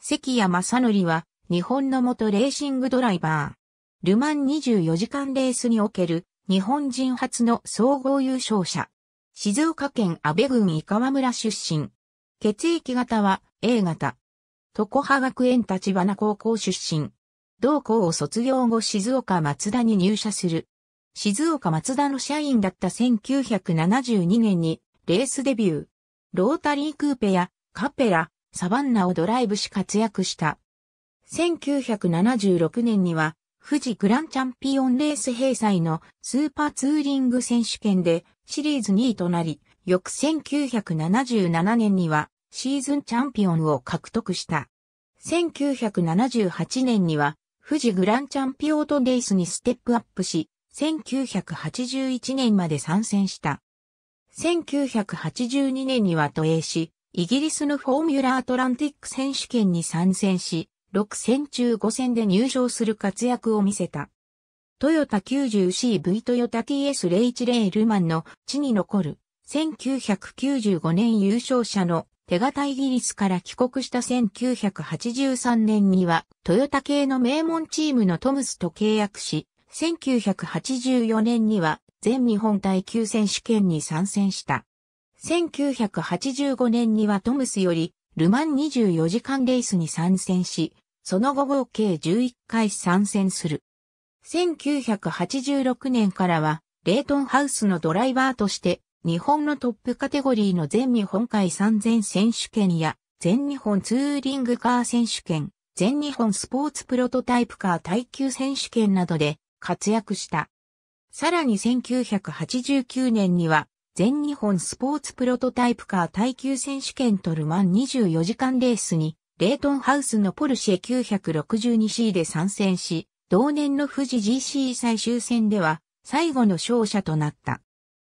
関谷正則は日本の元レーシングドライバー。ルマン24時間レースにおける日本人初の総合優勝者。静岡県安倍郡井川村出身。血液型は A 型。床葉学園立花高校出身。同校を卒業後静岡松田に入社する。静岡松田の社員だった1972年にレースデビュー。ロータリークーペやカペラ、サバンナをドライブし活躍した。1976年には富士グランチャンピオンレース閉鎖のスーパーツーリング選手権でシリーズ2位となり、翌1977年にはシーズンチャンピオンを獲得した。1978年には富士グランチャンピオンレースにステップアップし、1981年まで参戦した。1982年には都営し、イギリスのフォーミュラアトランティック選手権に参戦し、6戦中5戦で入賞する活躍を見せた。トヨタ 90CV トヨタ TS010 ルマンの地に残る1995年優勝者の手形イギリスから帰国した1983年にはトヨタ系の名門チームのトムスと契約し、1984年には全日本耐久選手権に参戦した。1985年にはトムスよりルマン24時間レースに参戦し、その後合計11回参戦する。1986年からは、レートンハウスのドライバーとして、日本のトップカテゴリーの全日本海3000選手権や、全日本ツーリングカー選手権、全日本スポーツプロトタイプカー耐久選手権などで活躍した。さらに1989年には、全日本スポーツプロトタイプカー耐久選手権とルマン24時間レースに、レートンハウスのポルシェ 962C で参戦し、同年の富士 GC 最終戦では最後の勝者となった。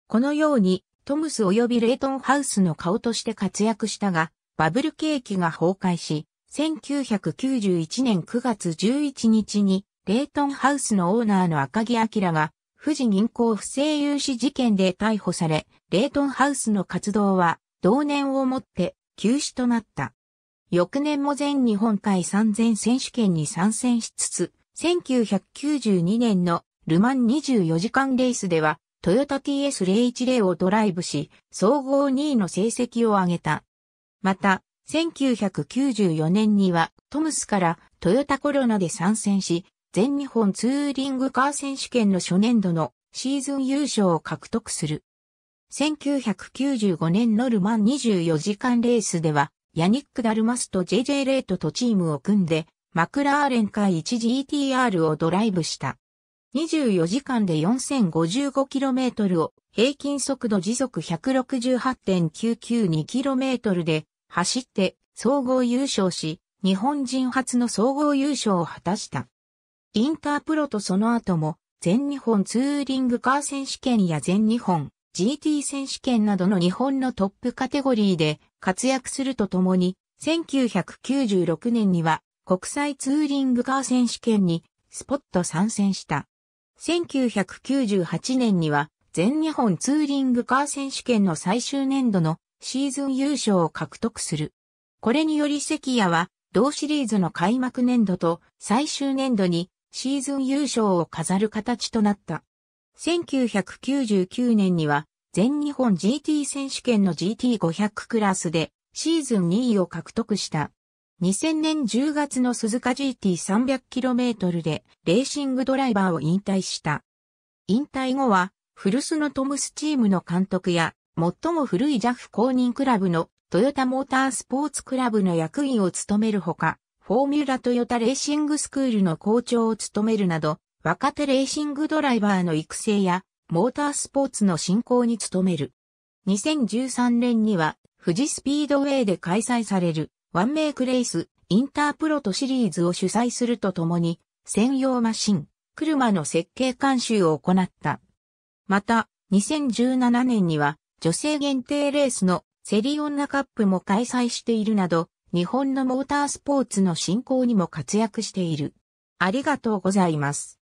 このようにトムス及びレートンハウスの顔として活躍したが、バブル景気が崩壊し、1991年9月11日にレートンハウスのオーナーの赤木明が富士銀行不正融資事件で逮捕され、レートンハウスの活動は同年をもって休止となった。翌年も全日本海3000選手権に参戦しつつ、1992年のルマン24時間レースではトヨタ TS010 をドライブし、総合2位の成績を上げた。また、1994年にはトムスからトヨタコロナで参戦し、全日本ツーリングカー選手権の初年度のシーズン優勝を獲得する。1995年のルマン24時間レースでは、ヤニック・ダルマスと JJ レートとチームを組んで、マクラーレン会 1GTR をドライブした。24時間で 4055km を平均速度時速 168.992km で走って総合優勝し、日本人初の総合優勝を果たした。インタープロとその後も、全日本ツーリングカー選手権や全日本 GT 選手権などの日本のトップカテゴリーで活躍するとともに、1996年には国際ツーリングカー選手権にスポット参戦した。1998年には全日本ツーリングカー選手権の最終年度のシーズン優勝を獲得する。これにより関谷は同シリーズの開幕年度と最終年度にシーズン優勝を飾る形となった。1999年には全日本 GT 選手権の GT500 クラスでシーズン2位を獲得した。2000年10月の鈴鹿 GT300km でレーシングドライバーを引退した。引退後は古巣のトムスチームの監督や最も古い JAF 公認クラブのトヨタモータースポーツクラブの役員を務めるほか、フォーミュラトヨタレーシングスクールの校長を務めるなど、若手レーシングドライバーの育成や、モータースポーツの振興に努める。2013年には、富士スピードウェイで開催される、ワンメイクレース、インタープロトシリーズを主催するとともに、専用マシン、車の設計監修を行った。また、2017年には、女性限定レースのセリオンナカップも開催しているなど、日本のモータースポーツの振興にも活躍している。ありがとうございます。